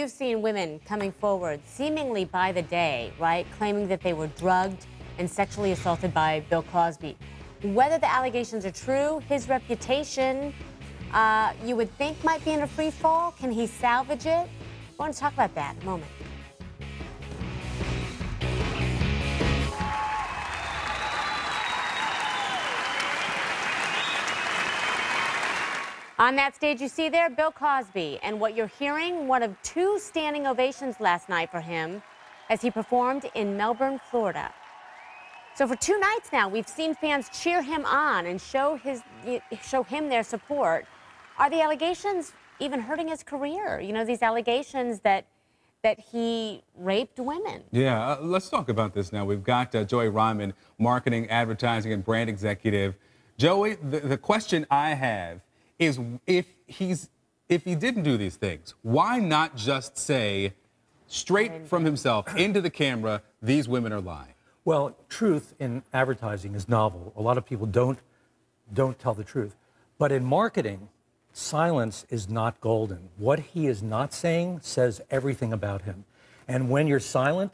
you've seen women coming forward seemingly by the day, right, claiming that they were drugged and sexually assaulted by Bill Cosby. Whether the allegations are true, his reputation, uh, you would think might be in a free fall. Can he salvage it? I want to talk about that in a moment. On that stage you see there, Bill Cosby. And what you're hearing, one of two standing ovations last night for him as he performed in Melbourne, Florida. So for two nights now, we've seen fans cheer him on and show, his, show him their support. Are the allegations even hurting his career? You know, these allegations that that he raped women. Yeah, uh, let's talk about this now. We've got uh, Joey Reiman, marketing, advertising, and brand executive. Joey, the, the question I have is if he's if he didn't do these things, why not just say straight from himself into the camera, these women are lying? Well, truth in advertising is novel. A lot of people don't don't tell the truth. But in marketing, silence is not golden. What he is not saying says everything about him. And when you're silent,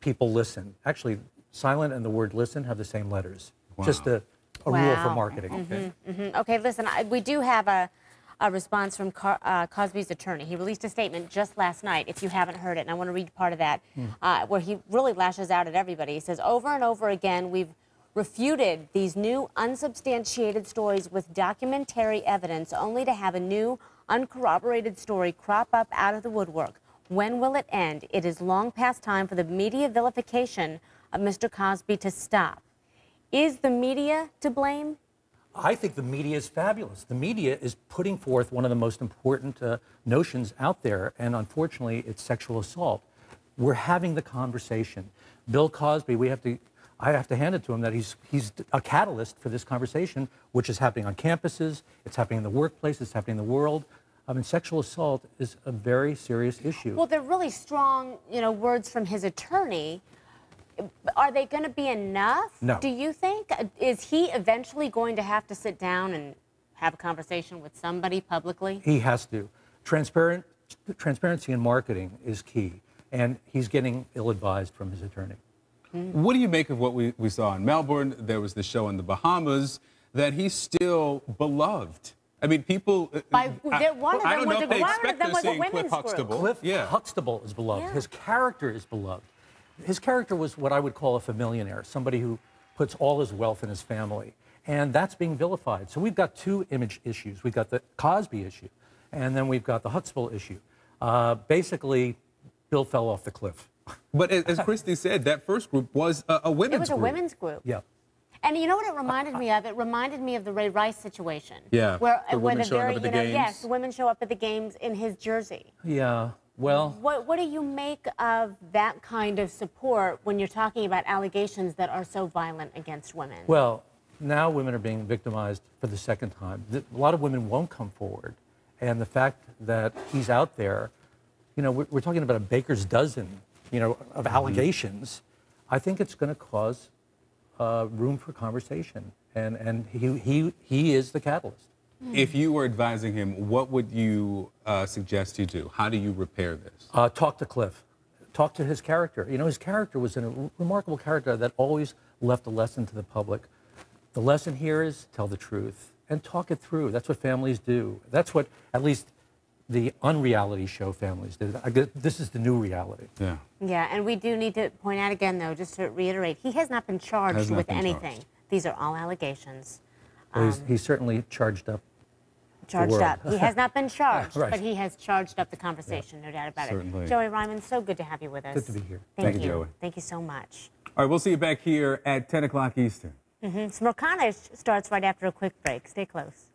people listen. Actually, silent and the word listen have the same letters. Wow. Just a a wow. rule for marketing. Mm -hmm, mm -hmm. Okay, listen, I, we do have a, a response from Car, uh, Cosby's attorney. He released a statement just last night, if you haven't heard it, and I want to read part of that, mm. uh, where he really lashes out at everybody. He says, over and over again, we've refuted these new unsubstantiated stories with documentary evidence only to have a new uncorroborated story crop up out of the woodwork. When will it end? It is long past time for the media vilification of Mr. Cosby to stop. Is the media to blame? I think the media is fabulous. The media is putting forth one of the most important uh, notions out there, and unfortunately, it's sexual assault. We're having the conversation. Bill Cosby, we have to, I have to hand it to him that he's, he's a catalyst for this conversation, which is happening on campuses, it's happening in the workplace, it's happening in the world. I mean, sexual assault is a very serious issue. Well, they're really strong, you know, words from his attorney are they going to be enough? No. Do you think? Is he eventually going to have to sit down and have a conversation with somebody publicly? He has to. Transparent, transparency in marketing is key, and he's getting ill-advised from his attorney. Mm. What do you make of what we, we saw in Melbourne? There was the show in the Bahamas that he's still beloved. I mean, people. Uh, By, I, one of them I don't was know if they expect they're seeing Cliff Huxtable. Cliff yeah. Huxtable is beloved. Yeah. His character is beloved. His character was what I would call a familionaire, somebody who puts all his wealth in his family. And that's being vilified. So we've got two image issues. We've got the Cosby issue, and then we've got the Huxtable issue. Uh, basically, Bill fell off the cliff. But as Christi said, that first group was a, a women's group. It was a group. women's group. Yeah. And you know what it reminded me of? It reminded me of the Ray Rice situation. Yeah. Where, the where the very, you know, games. yes, the women show up at the games in his jersey. Yeah. Well, what, what do you make of that kind of support when you're talking about allegations that are so violent against women? Well, now women are being victimized for the second time. A lot of women won't come forward. And the fact that he's out there, you know, we're, we're talking about a baker's dozen, you know, of mm-hmm. allegations. I think it's going to cause uh, room for conversation. And, and he, he, he is the catalyst. If you were advising him, what would you uh, suggest you do? How do you repair this? Uh, talk to Cliff. Talk to his character. You know, his character was a remarkable character that always left a lesson to the public. The lesson here is tell the truth and talk it through. That's what families do. That's what, at least, the unreality show families do. This is the new reality. Yeah. Yeah, and we do need to point out again, though, just to reiterate, he has not been charged not with been anything. Charged. These are all allegations. Well, he's, um, he's, certainly charged up. Charged up. He has not been charged, right. but he has charged up the conversation, yeah. no doubt about certainly. it. Joey Reiman, so good to have you with us. Good to be here. Thank, Thank you. Joey. Thank you so much. All right, we'll see you back here at 10 o'clock Eastern. Mm -hmm. Smerconish starts right after a quick break. Stay close.